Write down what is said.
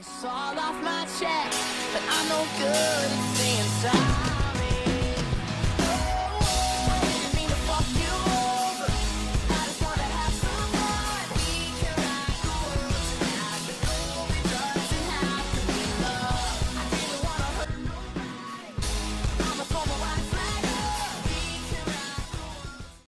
It's all off my chest, but I'm no good at staying.